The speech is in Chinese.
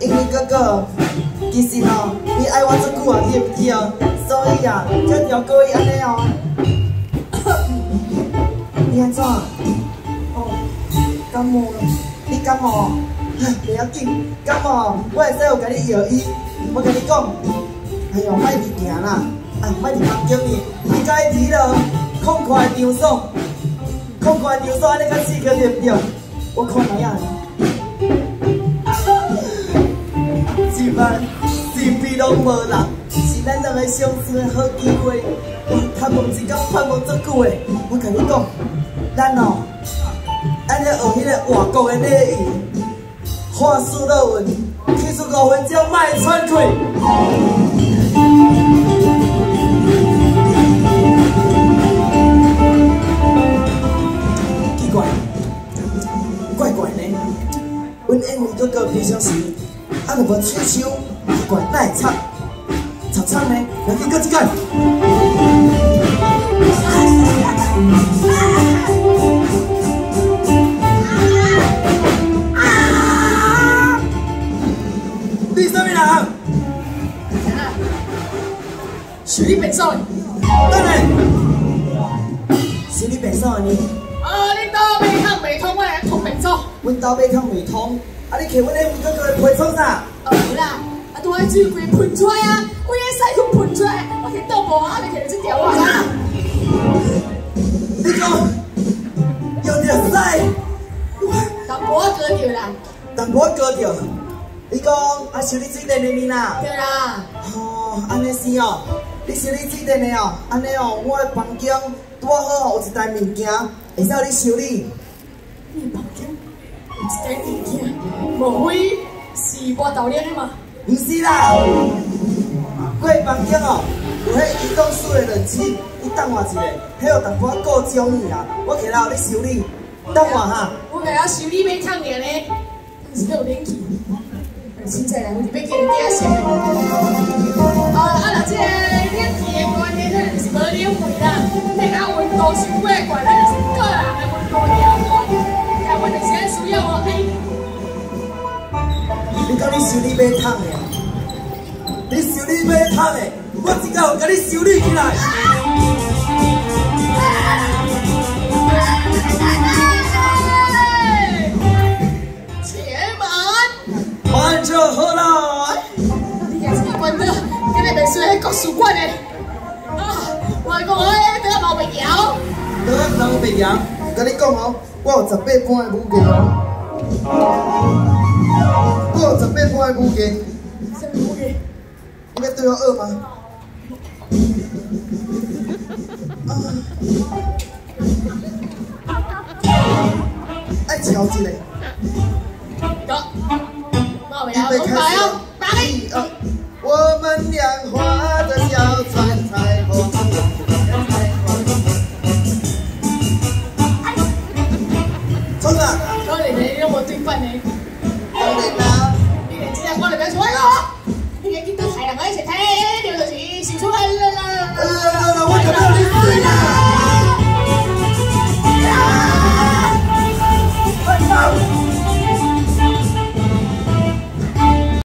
哎，谁哟？这下没错哦。药医，我跟你讲，哎呦，卖伫行啦，哎，卖伫房间里，你该提了，空快场所，空快场所，安尼较刺激对不对？我看哪样？一万是比拢无人，是咱两个相识的好机会。我盼望一天，盼望足久的。我跟你讲，咱哦，安尼学迄个外国的礼仪，话术都稳。七十五分钟卖喘气。奇怪，怪怪呢。阮演员哥哥平常时， 그 멋지게 지옥 이건 나의 참 자창네 여기까지 가 Đi xử lý bệnh rồi Tên này xử lý bệnh rồi Ờ, đi tao bị thằng bị thông quá là thùng bệnh rồi Quên tao bị thằng bị thông 阮刀背烫未通，啊，你摕阮的五哥哥的皮创啥？哦啦，啊，拄仔水龟喷出来啊，我迄屎都喷出来，我摕刀无啊，你摕这条啊。你讲有点屎？淡薄割掉啦。淡薄割掉。你讲啊，修理水电的你呐？对啦。哦，安尼是哦。你修理水电的哦，安尼哦，我的房间拄好有一台物件，会使你修理。你房 莫非是我豆炼的吗？不是啦，我的房间哦，有迄移动式的冷气，你等我一下，迄有淡薄故障去啊，我起来互你修理，等我哈。我给他修理要烫年嘞，是有冷气。现在人就要叫你点先。哦，啊，那这冷气的关键呢，就是无冷气啦。那个温度是过关，咱就是你讲你修理马桶的，你修理马桶的，我只够给你修理起来。就好啦！你也是关的，今日袂输迄国术馆的。啊，我讲我迄得毛病摇。得毛病摇，跟你讲哦，我有十八般的武艺哦。 不准备不给不给，因为都要饿吗？啊！哎，乔嘞！搞，那不要，不要，我们俩画着要穿彩虹。哎！厂长，啊长，你有没有对半呢？¡Suelo! ¡Suelo! ¡Suelo! ¡Suelo! ¡Suelo!